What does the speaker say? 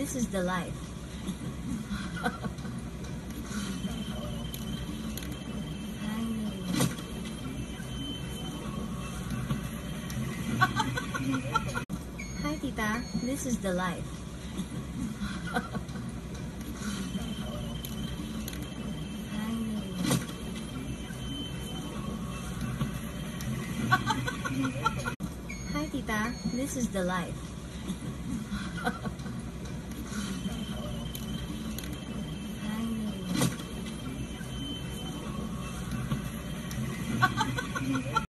This is the life. Hi, Tita. This is the life. Hi, Tita. This is the life.